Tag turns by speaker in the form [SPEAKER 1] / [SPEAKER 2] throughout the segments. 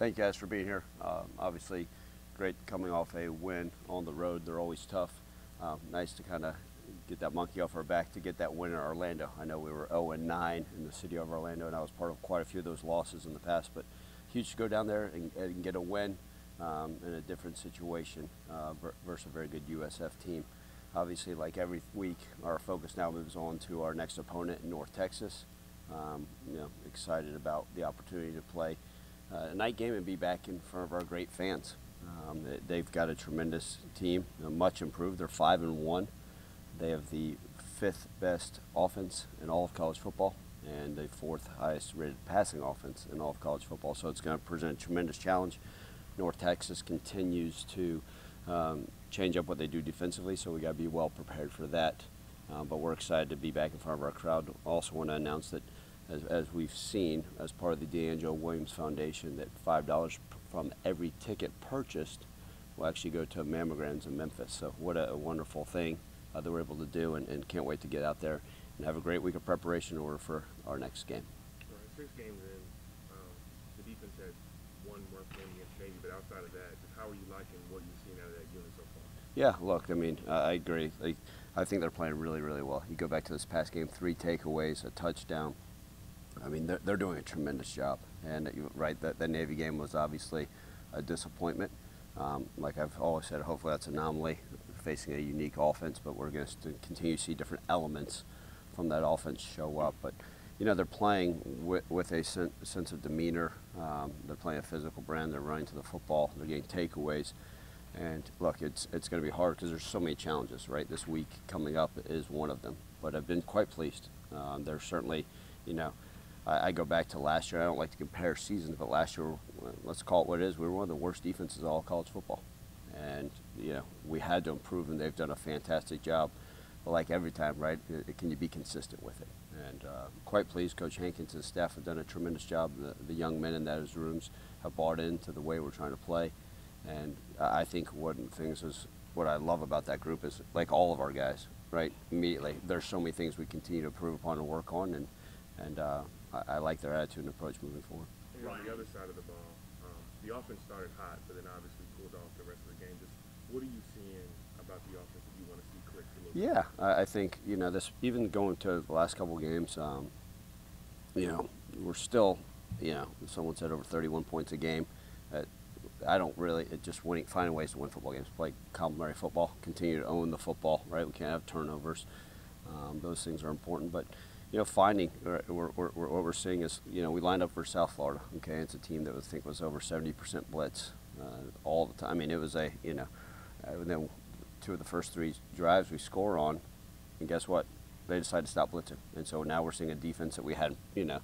[SPEAKER 1] thank you guys for being here. Um, obviously, great coming off a win on the road. They're always tough. Um, nice to kind of get that monkey off our back to get that win in Orlando. I know we were 0 and 9 in the city of Orlando, and I was part of quite a few of those losses in the past. But huge to go down there and, and get a win um, in a different situation uh, versus a very good USF team. Obviously, like every week, our focus now moves on to our next opponent in North Texas. Um, you know, excited about the opportunity to play uh, a night game and be back in front of our great fans. Um, they've got a tremendous team, much improved. They're five and one. They have the fifth best offense in all of college football and the fourth highest rated passing offense in all of college football. So it's going to present a tremendous challenge. North Texas continues to um, change up what they do defensively, so we got to be well prepared for that. Um, but we're excited to be back in front of our crowd. Also want to announce that as, as we've seen as part of the DeAngelo Williams Foundation, that $5 from every ticket purchased will actually go to mammograms in Memphis. So what a, a wonderful thing uh, that we're able to do and, and, can't wait to get out there and have a great week of preparation in order for our next game.
[SPEAKER 2] All right, six games in, um, the defense had one rough game against Navy, but outside of that, how are you liking what you've seen out of that unit so far?
[SPEAKER 1] Yeah, look, I mean, uh, I agree. I think they're playing really, really well. You go back to this past game, three takeaways, a touchdown. I mean, they're, they're doing a tremendous job. And right, that, Navy game was obviously a disappointment. Um, like I've always said, hopefully that's an anomaly facing a unique offense, but we're going to continue to see different elements from that offense show up. But you know, they're playing with, with a sen sense of demeanor. Um, they're playing a physical brand. They're running to the football. They're getting takeaways. And look, it's it's going to be hard because there's so many challenges. Right, this week coming up is one of them. But I've been quite pleased. Um, they're certainly, you know, I, I, go back to last year. I don't like to compare seasons, but last year, let's call it what it is. We were one of the worst defenses of all college football, and you know we had to improve, and they've done a fantastic job. But like every time, right? Can you be consistent with it? And uh, quite pleased, Coach Hankins and staff have done a tremendous job. The, the young men in those rooms have bought into the way we're trying to play, and I think one of the things is what I love about that group is like all of our guys, right? Immediately, there's so many things we continue to improve upon and work on, and and uh, I, I, like their attitude and approach moving forward.
[SPEAKER 2] And on the other side of the ball, um, the offense started hot, but then obviously pulled off the rest of the game. Just what are you seeing about the offense that you want to see?
[SPEAKER 1] Yeah, I, I, think you know this. Even going to the last couple of games, um, you know, we're still, you know, someone said over 31 points a game. Uh, I don't really it just winning, finding ways to win football games. Play complementary football, continue to own the football. Right, we can't have turnovers. Um, those things are important, but you know, finding we're, what we're seeing is, you know, we lined up for South Florida. Okay, it's a team that I think was over 70% blitz uh, all the time. I mean, it was a, you know, uh, then two of the first three drives we score on, and guess what? They decided to stop blitzing, and so now we're seeing a defense that we hadn't, you know,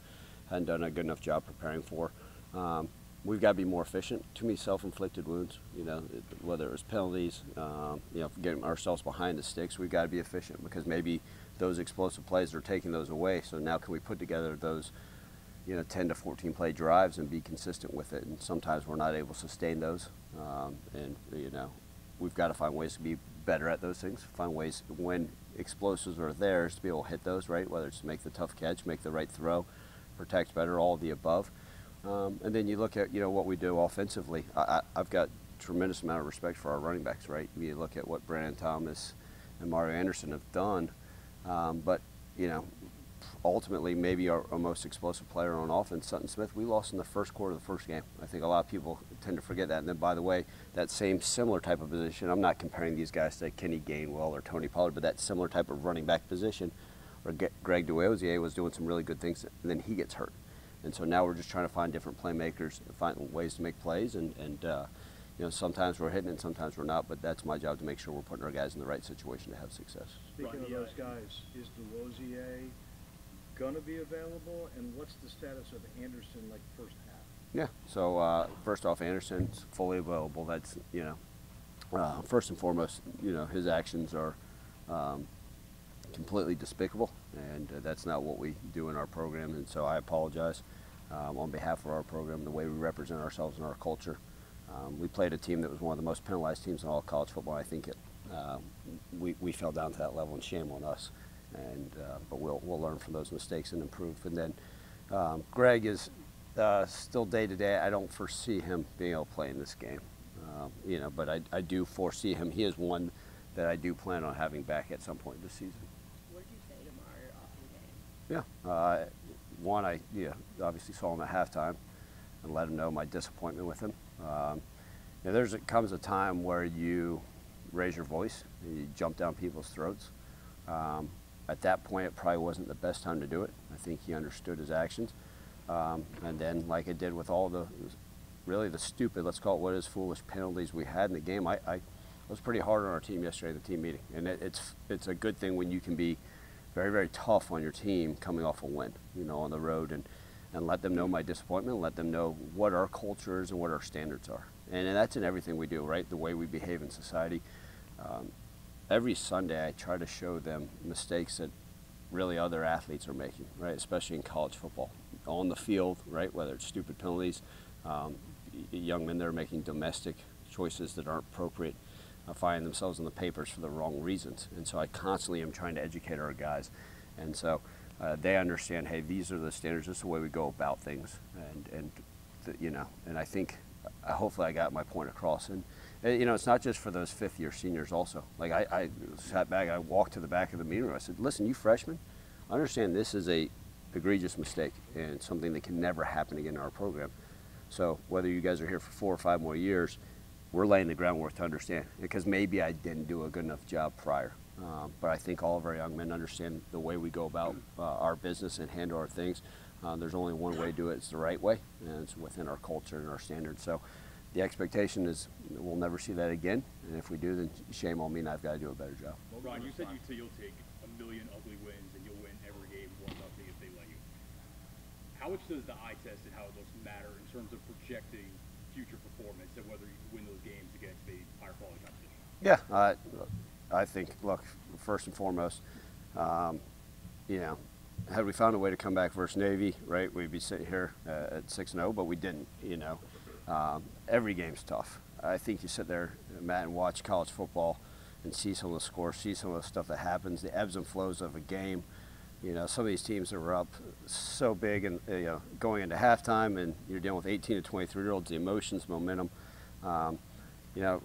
[SPEAKER 1] hadn't done a good enough job preparing for. Um, we've got to be more efficient. Too many self-inflicted wounds, you know, whether it was penalties, um, you know, getting ourselves behind the sticks. We've got to be efficient because maybe those explosive plays are taking those away. So now can we put together those, you know, 10 to 14 play drives and be consistent with it? And sometimes we're not able to sustain those. Um, and, you know, we've got to find ways to be better at those things, find ways when explosives are there to be able to hit those, right? Whether it's to make the tough catch, make the right throw, protect better, all of the above. Um, and then you look at, you know, what we do offensively. I, have got tremendous amount of respect for our running backs, right? You look at what Brandon Thomas and Mario Anderson have done um, but, you know, ultimately, maybe our, our, most explosive player on offense, Sutton Smith, we lost in the first quarter of the first game. I think a lot of people tend to forget that. And then, by the way, that same similar type of position, I'm not comparing these guys to Kenny Gainwell or Tony Pollard, but that similar type of running back position where Greg Desrosiers was doing some really good things, and then he gets hurt. And so now we're just trying to find different playmakers, and find ways to make plays, and, and uh, you know, sometimes we're hitting and sometimes we're not, but that's my job to make sure we're putting our guys in the right situation to have success.
[SPEAKER 3] Speaking of those guys, is Desrosiers going to be available, and what's the status of Anderson, like, first half?
[SPEAKER 1] Yeah, so uh, first off, Anderson's fully available. That's, you know, uh, first and foremost, you know, his actions are um, completely despicable, and uh, that's not what we do in our program, and so I apologize um, on behalf of our program, the way we represent ourselves and our culture. Um, we played a team that was one of the most penalized teams in all college football. I think it, uh, we, we fell down to that level, and shame on us. And uh, but we'll we'll learn from those mistakes and improve. And then um, Greg is uh, still day to day, I don't foresee him being able to play in this game. Um, you know, but I, I do foresee him. He is one that I do plan on having back at some point this season.
[SPEAKER 4] What did you say to Mario after the game?
[SPEAKER 1] Yeah. Uh, one, I yeah, obviously saw him at halftime and let him know my disappointment with him. Um, comes a time where you raise your voice, and you jump down people's throats. Um, at that point, it probably wasn't the best time to do it. I think he understood his actions. Um, and then, like it did with all the really the stupid, let's call it what is foolish penalties we had in the game, I, I was pretty hard on our team yesterday at the team meeting. And it, it's, it's a good thing when you can be very, very tough on your team coming off a win, you know, on the road and, and let them know my disappointment, let them know what our culture is and what our standards are. And, and that's in everything we do, right? The way we behave in society. Um, every Sunday, I try to show them mistakes that really other athletes are making, right? Especially in college football, on the field, right? Whether it's stupid penalties, um, young men that are making domestic choices that aren't appropriate, uh, find themselves in the papers for the wrong reasons. And so I constantly am trying to educate our guys, and so uh, they understand, hey, these are the standards. This is the way we go about things, and and the, you know, and I think uh, hopefully I got my point across. And uh, you know, it's not just for those fifth year seniors. Also, like I, I sat back, I walked to the back of the meeting room. I said, listen, you freshmen, understand this is a egregious mistake and something that can never happen again in our program. So whether you guys are here for four or five more years, we're laying the groundwork to understand because maybe I didn't do a good enough job prior. Um, but I think all of our young men understand the way we go about uh, our business and handle our things. Uh, there's only one way to do it. It's the right way, and it's within our culture and our standards. So the expectation is we'll never see that again. And if we do, then shame on me, and I've got to do a better job.
[SPEAKER 5] Well, Ron, you said you you'll take a million ugly wins and you'll win every game one nothing if they let you. How much does the eye test and how it looks matter in terms of projecting future performance and whether you can win those games against a higher quality competition?
[SPEAKER 1] Yeah, I, think, look, first and foremost, um, you know, had we found a way to come back versus Navy, right, we'd be sitting here uh, at 6 0, but we didn't, you know. Um, every game's tough. I think you sit there, Matt, and watch college football and see some of the scores, see some of the stuff that happens, the ebbs and flows of a game. You know, some of these teams that were up so big and, you know, going into halftime, and you're dealing with 18 to 23 year olds, the emotions, momentum. Um, you know,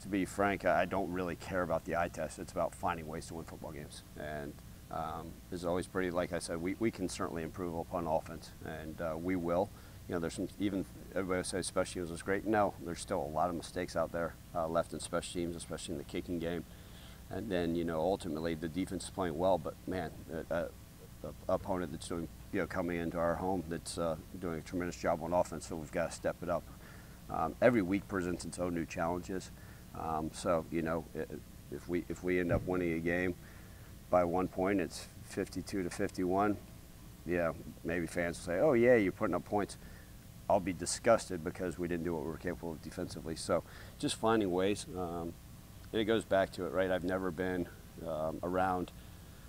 [SPEAKER 1] to be frank, I don't really care about the eye test. It's about finding ways to win football games. And um, it's always pretty, like I said, we, we can certainly improve upon offense, and uh, we will. You know, there's some, even everybody says special teams was great. No, there's still a lot of mistakes out there uh, left in special teams, especially in the kicking game. And then, you know, ultimately the defense is playing well, but man, uh, uh, the opponent that's doing, you know, coming into our home that's uh, doing a tremendous job on offense, so we've got to step it up. Um, every week presents its own new challenges. Um, so, you know, if we, if we end up winning a game by one point, it's 52 to 51. Yeah, maybe fans will say, oh, yeah, you're putting up points. I'll be disgusted because we didn't do what we were capable of defensively. So just finding ways. Um, and it goes back to it, right? I've never been um, around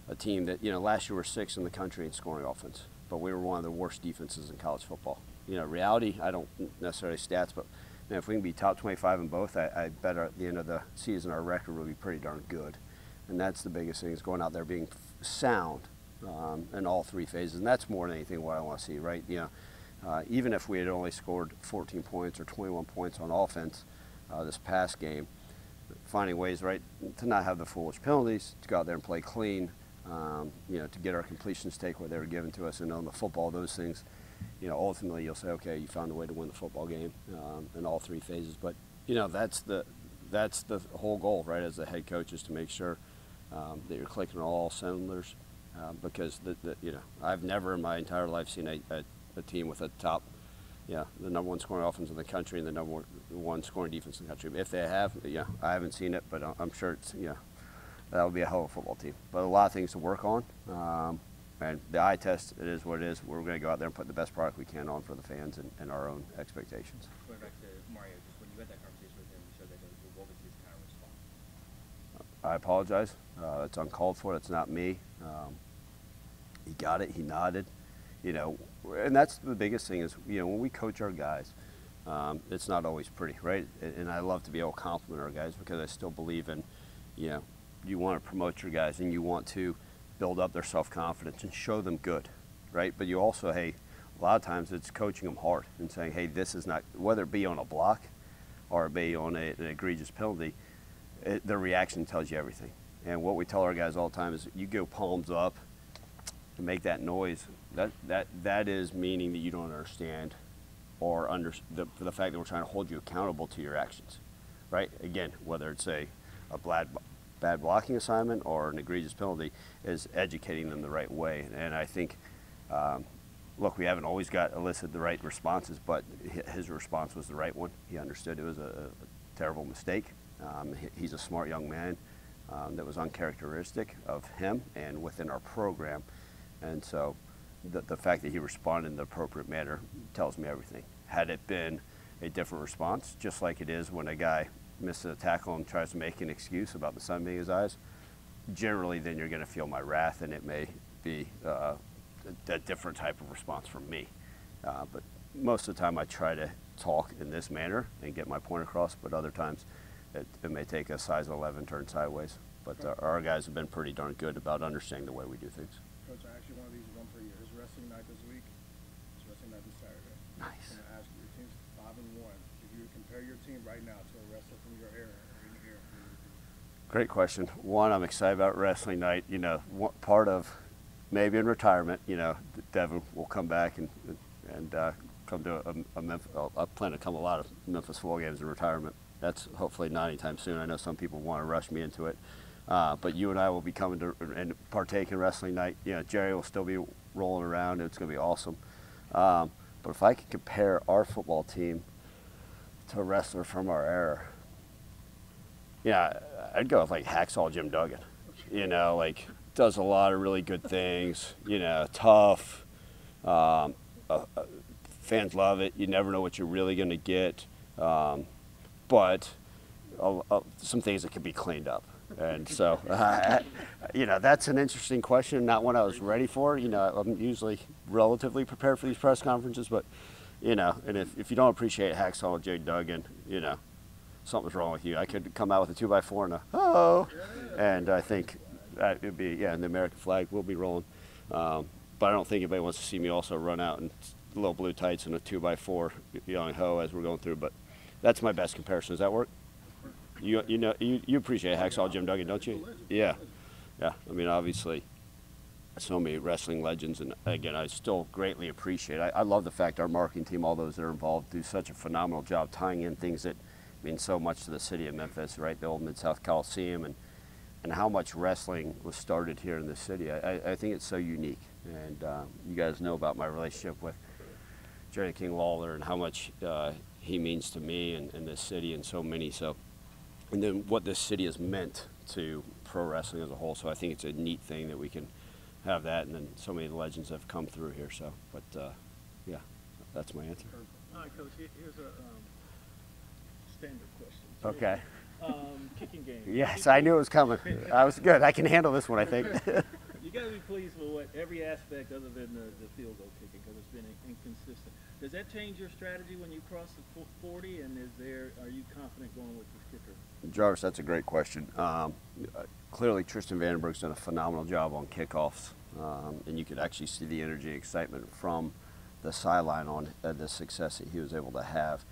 [SPEAKER 1] a team that, you know, last year we were sixth in the country in scoring offense, but we were one of the worst defenses in college football. You know, reality, I don't necessarily stats, but know, if we can be top 25 in both, I, I bet at the end of the season our record will be pretty darn good. And that's the biggest thing is going out there being sound um, in all three phases. And that's more than anything what I want to see, right? You know, uh, even if we had only scored 14 points or 21 points on offense uh, this past game, finding ways, right, to not have the foolish penalties, to go out there and play clean, um, you know, to get our completions take what they were given to us, and on the football, those things, you know, ultimately you'll say, okay, you found a way to win the football game um, in all three phases. But you know, that's the that's the whole goal, right? As the head coach, is to make sure um, that you're clicking on all cylinders, uh, because the, the, you know, I've never in my entire life seen a, a, a team with a top yeah, the number one scoring offense in the country and the number one scoring defense in the country. If they have, yeah, I haven't seen it, but I'm sure it's yeah, that would be a hell of a football team. But a lot of things to work on. Um, and the eye test, it is what it is. We're going to go out there and put the best product we can on for the fans and, and our own expectations.
[SPEAKER 6] Going back to Mario, just when you had that conversation with him, you said that what was his kind of response?
[SPEAKER 1] I apologize. Uh, it's uncalled for. It's not me. Um, he got it. He nodded. You know, and that's the biggest thing is you know when we coach our guys, um, it's not always pretty, right? And I love to be able to compliment our guys because I still believe in, you know, you want to promote your guys and you want to build up their self confidence and show them good, right? But you also, hey, a lot of times it's coaching them hard and saying, hey, this is not, whether it be on a block or it be on a, an egregious penalty, it, their reaction tells you everything. And what we tell our guys all the time is you go palms up and make that noise. That, that, that is meaning that you don't understand or under, the, the fact that we're trying to hold you accountable to your actions, right? Again, whether it's a, a bad, bad blocking assignment or an egregious penalty, is educating them the right way. And I think, um, look, we haven't always got elicited the right responses, but his response was the right one. He understood it was a, a terrible mistake. Um, he- he's a smart young man um, that was uncharacteristic of him and within our program. And so the, the fact that he responded in the appropriate manner tells me everything. Had it been a different response, just like it is when a guy misses a tackle and tries to make an excuse about the sun being his eyes, generally then you're going to feel my wrath and it may be uh, a, a different type of response from me. Uh, but most of the time I try to talk in this manner and get my point across, but other times it, it may take a size 11 turn sideways. But uh, our guys have been pretty darn good about understanding the way we do things.
[SPEAKER 7] Coach, I actually one of these one per year. It's wrestling night this week. It's wrestling night this Saturday.
[SPEAKER 1] Nice.
[SPEAKER 7] I'm gonna ask you, your team's five and one. If you were to compare your team right now to a wrestler from your era or in your era, who would it be?
[SPEAKER 1] Great question. One, I'm excited about wrestling night. You know, part of maybe in retirement, you know, Devin will come back and and uh, come to a, a Memphis. I plan to come a lot of Memphis football games in retirement. That's hopefully not anytime soon. I know some people want to rush me into it, uh, but you and I will be coming to and partake in wrestling night. You know, Jerry will still be rolling around. It's going to be awesome. Um, but if I could compare our football team to a wrestler from our era, yeah, I'd go with like Hacksaw Jim Duggan. You know, like does a lot of really good things. You know, tough. Um, uh, uh, fans love it. You never know what you're really going to get, um, but uh, some things that could be cleaned up. And so, you know, that's an interesting question. Not one I was ready for. You know, I'm usually relatively prepared for these press conferences, but you know, and if, if you don't appreciate Hacksaw Jay Duggan, you know, something's wrong with you. I could come out with a two by four and a oh, and I think that would be yeah, and the American flag will be rolling. Um, but I don't think anybody wants to see me also run out in little blue tights and a two by four yelling ho as we're going through. But that's my best comparison. Does that work? You you know you, you appreciate Hacksaw Jim Duggan, don't you? Yeah, yeah. I mean, obviously, so many wrestling legends, and again, I still greatly appreciate. I, I love the fact our marketing team, all those that are involved, do such a phenomenal job tying in things that mean so much to the city of Memphis, right? The old Mid South Coliseum, and and how much wrestling was started here in the city. I, I, I think it's so unique, and uh, you guys know about my relationship with Jerry King Lawler and how much uh, he means to me and, and this city and so many. So, and then what this city has meant to pro wrestling as a whole. So I think it's a neat thing that we can have that, and then so many legends have come through here. So, but uh, yeah, that's my answer.
[SPEAKER 3] All right, Coach, here's a um, standard question.
[SPEAKER 1] Okay.
[SPEAKER 3] Um, kicking game.
[SPEAKER 1] Yes, I knew it was coming. I was good. I can handle this one, I think.
[SPEAKER 3] You got to be pleased with what every aspect other than the, the field goal kicking because it's been inconsistent. Does that change your strategy when you cross the 40? And is there are you confident going with this kicker?
[SPEAKER 1] Jarvis, that's a great question. Um, uh, clearly, Tristan Vandenberg's done a phenomenal job on kickoffs, um, and you could actually see the energy and excitement from the sideline on uh, the success that he was able to have.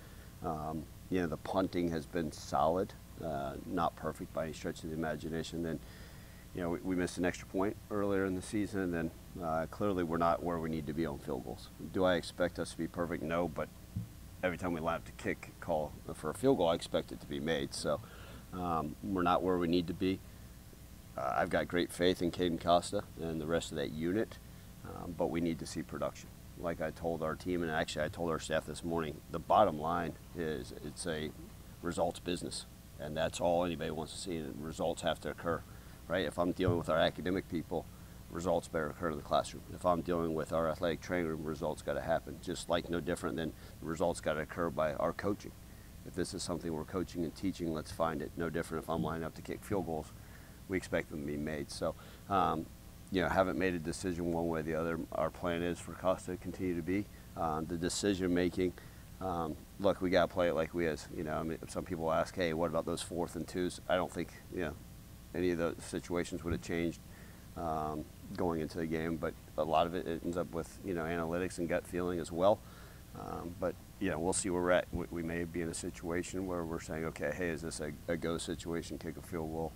[SPEAKER 1] Um, you know, the punting has been solid, uh, not perfect by any stretch of the imagination. Then, you know, we, we missed an extra point earlier in the season, and then uh, clearly we're not where we need to be on field goals. Do I expect us to be perfect? No, but every time we line up to kick call for a field goal, I expect it to be made. So um, we're not where we need to be. Uh, I've got great faith in Caden Costa and the rest of that unit, um, but we need to see production. Like I told our team, and actually I told our staff this morning, the bottom line is it's a results business, and that's all anybody wants to see. And results have to occur, right? If I'm dealing with our academic people, results better occur in the classroom. If I'm dealing with our athletic training room, results got to happen. Just like no different than the results got to occur by our coaching. If this is something we're coaching and teaching, let's find it. No different if I'm lining up to kick field goals, we expect them to be made. So, um, you know, haven't made a decision one way or the other. Our plan is for Costa to continue to be. Um, the decision making, um, look, we got to play it like we is. You know, I mean, some people ask, hey, what about those fourth and twos? I don't think, you know, any of those situations would have changed. um, going into the game, but a lot of it ends up with you know analytics and gut feeling as well. Um, but you know, we'll see where we're at. We, we may be in a situation where we're saying, okay, hey, is this a, a go situation? Kick a field goal.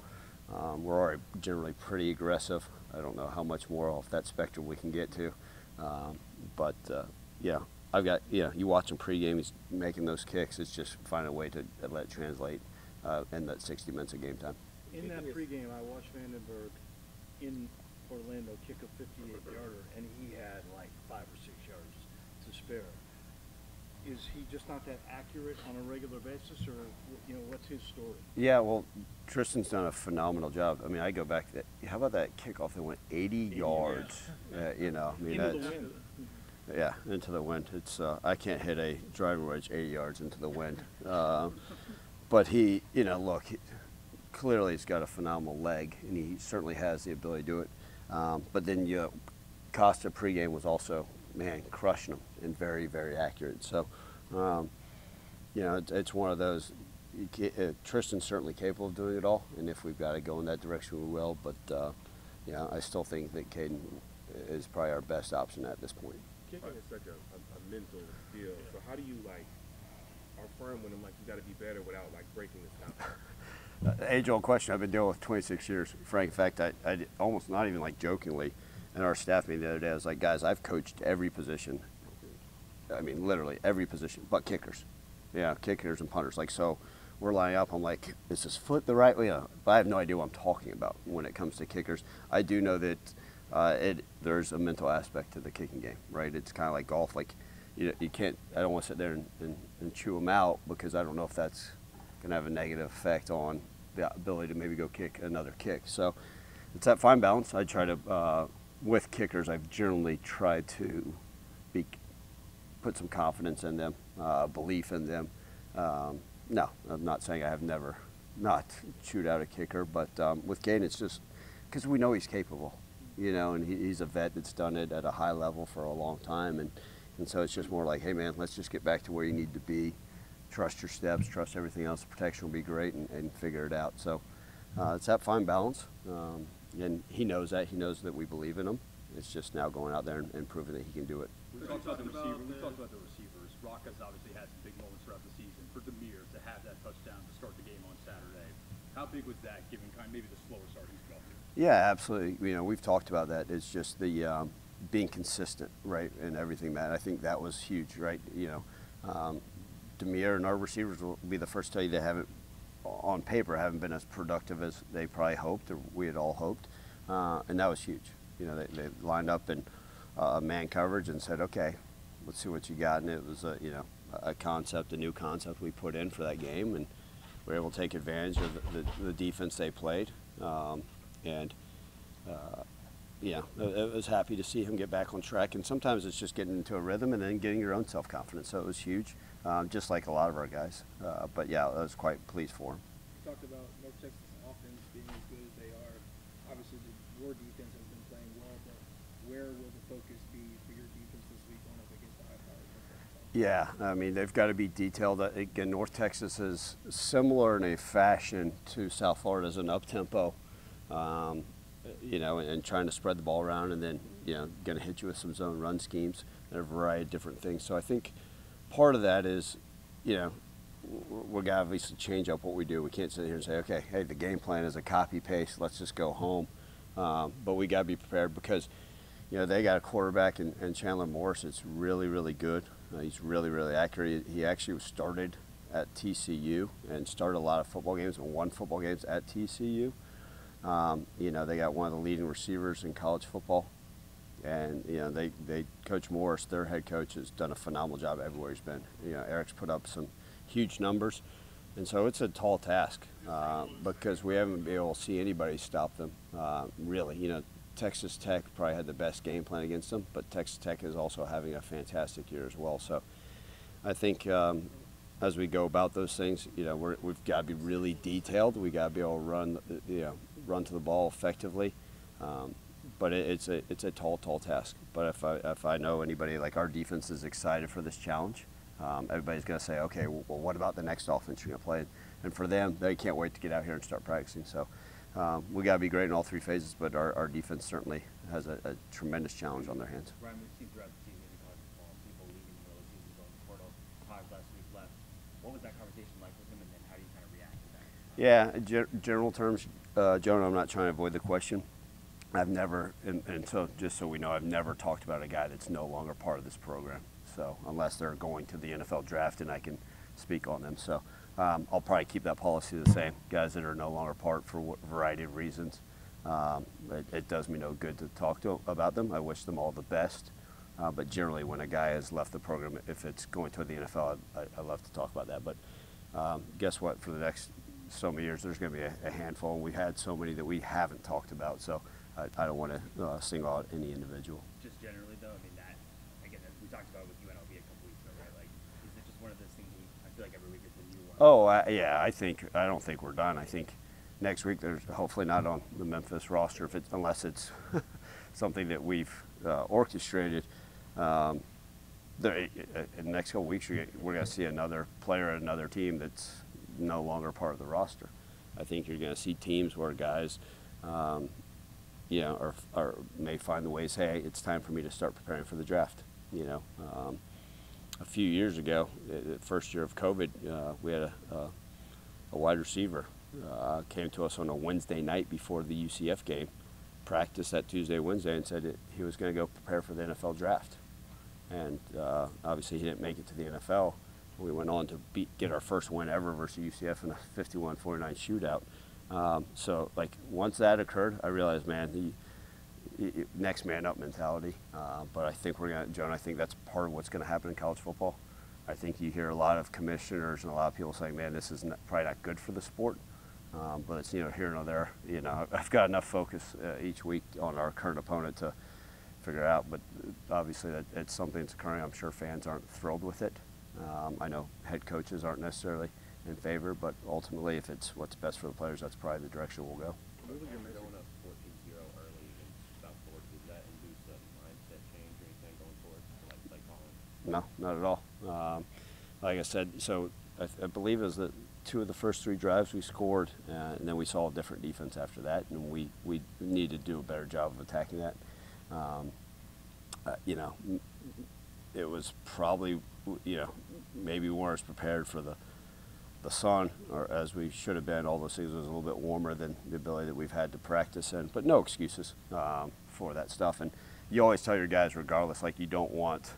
[SPEAKER 1] Um, we're already generally pretty aggressive. I don't know how much more off that spectrum we can get to, um, but uh, yeah, I've got yeah. You watch him pregame; he's making those kicks. It's just finding a way to let it translate uh, in that 60 minutes of game time.
[SPEAKER 3] In that pregame, I watched Vandenberg in Orlando kick a 58 yarder, and he had like five or six yards to spare. Is he just not that accurate on a regular basis, or you know, what's his story?
[SPEAKER 1] Yeah, well, Tristan's done a phenomenal job. I mean, I go back. To, how about that kickoff that went 80 yards? Uh, you know, I mean,
[SPEAKER 3] Into the
[SPEAKER 1] that's-
[SPEAKER 3] wind.
[SPEAKER 1] yeah, into the wind. It's uh, I can't hit a driving wedge 80 yards into the wind. Uh, but he, you know, look, he, clearly he's got a phenomenal leg, and he certainly has the ability to do it. Um, but then you, Costa pregame was also, man, crushing them and very, very accurate. So, um, you know, it's, it's one of those. You ca- uh, Tristan's certainly capable of doing it all, and if we've got to go in that direction, we will. But uh, yeah, I still think that Caden is probably our best option at this point.
[SPEAKER 2] Kicking is such a, a, a mental deal. So how do you like affirm with them like you got to be better without like breaking this confidence?
[SPEAKER 1] Uh, age-old question. I've been dealing with 26 years, Frank. In fact, I, I almost not even like jokingly, in our staff meeting the other day, I was like, guys, I've coached every position. I mean, literally every position, but kickers. Yeah, kickers and punters. Like, so we're lining up. I'm like, is his foot the right way? Uh, But I have no idea what I'm talking about when it comes to kickers. I do know that uh, it there's a mental aspect to the kicking game, right? It's kind of like golf. Like, you, you can't. I don't want to sit there and, and, and chew them out because I don't know if that's going to have a negative effect on the ability to maybe go kick another kick. So it's that fine balance. I try to, uh, with kickers, I've generally tried to be, put some confidence in them, uh, belief in them. Um, no, I'm not saying I have never not chewed out a kicker, but um, with Kane, it's just because we know he's capable, you know, and he, he's a vet that's done it at a high level for a long time, and and so it's just more like, hey man, let's just get back to where you need to be. Trust your steps, trust everything else. The protection will be great, and, and figure it out. So uh, it's that fine balance, um, and he knows that. He knows that we believe in him. It's just now going out there and, and proving that he can do it.
[SPEAKER 5] We talked about the receiver. We talked about the receivers. Roc has obviously had some big moments throughout the season. For Demeer to have that touchdown to start the game on Saturday, how big was that, given kind of maybe the slower start he's got?
[SPEAKER 1] Yeah, absolutely. You know, we've talked about that. It's just the um, being consistent, right, and everything. That I think that was huge, right? You know, um, Demeer and our receivers will be the first to tell you they haven't, on paper, haven't been as productive as they probably hoped or we had all hoped, uh, and that was huge. You know, they, they lined up in uh, man coverage and said, okay, let's see what you got, and it was a you know a concept, a new concept we put in for that game, and we were able to take advantage of the, the, the defense they played, um, and uh, yeah, I, was happy to see him get back on track. And sometimes it's just getting into a rhythm and then getting your own self confidence. So it was huge, um, just like a lot of our guys. Uh, but yeah, I was quite pleased for him.
[SPEAKER 7] You talked about North Texas offense being as good as they are. Obviously, the, your defense has been playing well, but where will the focus be for your defense this week going up against the Texas offense?
[SPEAKER 1] Yeah, I mean they've got to be detailed. Uh, Again, North Texas is similar in a fashion to South Florida as an up tempo, um, you know, and, and trying to spread the ball around, and then you know, going to hit you with some zone run schemes and a variety of different things. So I think part of that is, you know, we're gonna obviously change up what we do. We can't sit here and say, okay, hey, the game plan is a copy paste. Let's just go home. Um, but we got to be prepared because, you know, they got a quarterback in Chandler Morris. It's really, really good. Uh, he's really, really accurate. He, actually started at TCU and started a lot of football games and won football games at TCU. Um, you know, they got one of the leading receivers in college football. And, you know, they, they, Coach Morris, their head coach, has done a phenomenal job everywhere he's been. You know, Eric's put up some huge numbers. And so it's a tall task uh, because we haven't been able to see anybody stop them, uh, really. You know, Texas Tech probably had the best game plan against them, but Texas Tech is also having a fantastic year as well. So I think um, as we go about those things, you know, we're, we've got to be really detailed. We got to be able to run, you know, run to the ball effectively. Um, but it, it's a it's a tall, tall task. But if I if I know anybody like our defense is excited for this challenge, um, everybody's going to say, okay, well, what about the next offense you're going to play? And for them, they can't wait to get out here and start practicing. So um, we got to be great in all three phases, but our, our defense certainly has a, a tremendous challenge on their hands.
[SPEAKER 6] Ryan, we've seen throughout the season football, people leaving the middle of the season, going to the portal. Last week left. What was that conversation like with him, and then how do you kind of react to that?
[SPEAKER 1] Yeah, in gen- general terms, uh, Jonah, I'm not trying to avoid the question. I've never, and, and so just so we know, I've never talked about a guy that's no longer part of this program. So unless they're going to the NFL draft and I can speak on them, so um, I'll probably keep that policy the same. Guys that are no longer part for a variety of reasons, um, it, it does me no good to talk to about them. I wish them all the best. Uh, but generally, when a guy has left the program, if it's going to the NFL, I, I, love to talk about that. But um, guess what? For the next so many years, there's going to be a, a handful, and we've had so many that we haven't talked about. So I, I don't want to uh, single out any individual.
[SPEAKER 6] Just generally, though, I mean, that, again, as we talked about with UNLV a couple weeks ago, right? Like, is it just one of those things we, I feel like every week is a new one?
[SPEAKER 1] Oh, I, yeah, I think I don't think we're done. I think next week there's hopefully not on the Memphis roster if it's unless it's something that we've uh, orchestrated. Um, the, uh, in the next couple weeks, we're going to see another player at another team that's no longer part of the roster. I think you're going to see teams where guys, um, you know, are, are may find the ways. Hey, it's time for me to start preparing for the draft. You know, um, a few years ago, the first year of COVID, uh, we had a, a, a wide receiver uh, came to us on a Wednesday night before the UCF game, practiced that Tuesday, Wednesday, and said it, he was going to go prepare for the NFL draft. And uh, obviously, he didn't make it to the NFL. We went on to beat, get our first win ever versus UCF in a 51-49 shootout. Um, so, like, once that occurred, I realized, man, next man up mentality. Uh, but I think we're going to, Joan, I think that's part of what's going to happen in college football. I think you hear a lot of commissioners and a lot of people saying, man, this is not, probably not good for the sport. Um, but it's, you know, here and there. You know, I've got enough focus uh, each week on our current opponent to figure out. But uh, obviously, that it's something that's occurring. I'm sure fans aren't thrilled with it. Um, I know head coaches aren't necessarily in favor, but ultimately, if it's what's best for the players, that's probably the direction we'll go.
[SPEAKER 2] What was your message?
[SPEAKER 8] Going up 14-0 early in South Florida, does that induce a mindset change or anything going forward, like play calling?
[SPEAKER 1] No, not at all. Um, like I said, so I, I believe it was the two of the first three drives we scored, uh, and then we saw a different defense after that, and we, we need to do a better job of attacking that. Um, uh, you know, it was probably, you know, maybe we weren't as prepared for the the sun, or as we should have been. All those things was a little bit warmer than the ability that we've had to practice in, but no excuses um, for that stuff. And you always tell your guys, regardless, like you don't want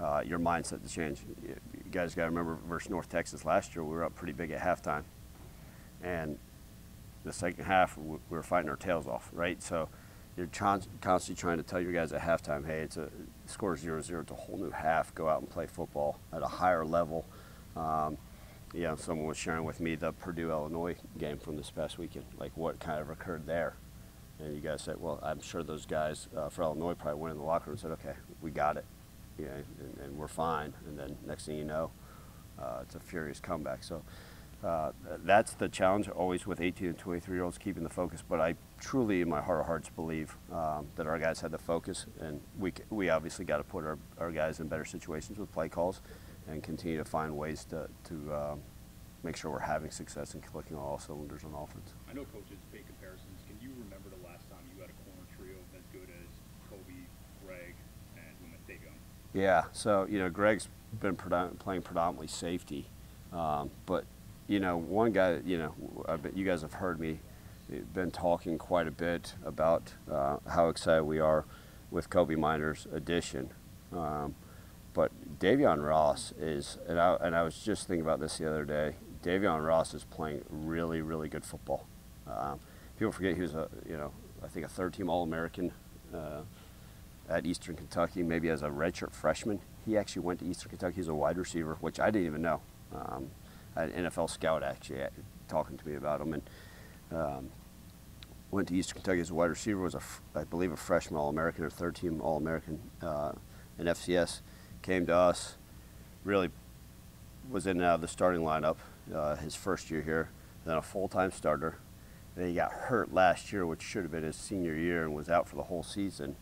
[SPEAKER 1] uh, your mindset to change. You guys got to remember versus North Texas last year, we were up pretty big at halftime, and the second half we we were fighting our tails off, right? So you're constantly trying to tell your guys at halftime, hey, it's a score zero zero. It's a whole new half. Go out and play football at a higher level. Um, you know, someone was sharing with me the Purdue Illinois game from this past weekend, like what kind of occurred there. And you guys said, well, I'm sure those guys uh, for Illinois probably went in the locker room and said, okay, we got it, you know, and, and we're fine. And then next thing you know, uh, it's a furious comeback. So uh, that's the challenge always with 18 and 23 year olds keeping the focus. But I truly, in my heart of hearts, believe um, that our guys had the focus, and we we obviously got to put our, our guys in better situations with play calls, and continue to find ways to to um, make sure we're having success and clicking on all cylinders on offense.
[SPEAKER 5] I know coaches make comparisons. Can you remember the last time you had a corner trio as good as Kobe, Greg, and Lumet
[SPEAKER 1] Yeah, so you know, Greg's been predom- playing predominantly safety, um, but you know, one guy, you know, I bet you guys have heard me been talking quite a bit about uh, how excited we are with Kobe Minor's addition. Um, Davion Ross is, and I, and I was just thinking about this the other day. Davion Ross is playing really, really good football. Um, people forget he was a, you know, I think a third-team All-American uh, at Eastern Kentucky, maybe as a redshirt freshman. He actually went to Eastern Kentucky as a wide receiver, which I didn't even know. Um, an NFL scout actually uh, talking to me about him, and um, went to Eastern Kentucky as a wide receiver. Was a, I believe, a freshman All-American or third-team All-American uh, in FCS. Came to us, really was in and of the starting lineup uh, his first year here, then a full-time starter. Then he got hurt last year, which should have been his senior year, and was out for the whole season.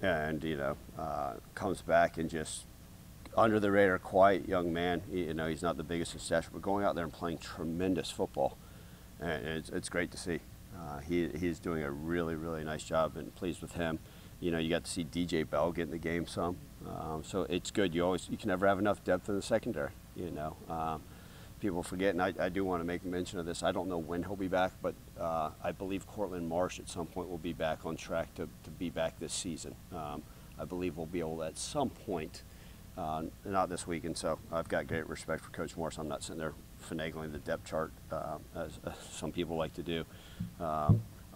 [SPEAKER 1] And you know, uh, comes back and just under the radar, quiet young man. You know, he's not the biggest stature, but going out there and playing tremendous football, and it's, it's great to see. Uh, he he's doing a really really nice job, and pleased with him. You know, you got to see DJ Bell get in the game some, um, so it's good. You always you can never have enough depth in the secondary. You know. Um, people forget, and I, I do want to make mention of this. I don't know when he'll be back, but uh, I believe Cortland Marsh at some point will be back on track to, to be back this season. Um, I believe we'll be able at some point, uh, not this week, and so I've got great respect for Coach Morris. I'm not sitting there finagling the depth chart uh, as, as some people like to do.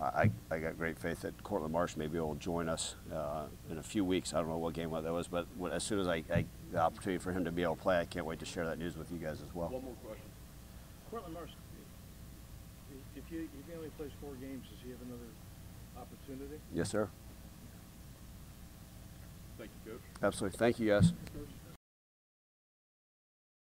[SPEAKER 1] I, I got great faith that Cortland Marsh may be able to join us uh, in a few weeks. I don't know what game that was, but when, as soon as I, I the opportunity for him to be able to play, I can't wait to share that news with you guys as well.
[SPEAKER 5] One more question.
[SPEAKER 3] Cortland Marsh, if you, if he only plays four games, does he have another opportunity?
[SPEAKER 1] Yes, sir.
[SPEAKER 5] Thank you, Coach.
[SPEAKER 1] Absolutely. Thank you, guys.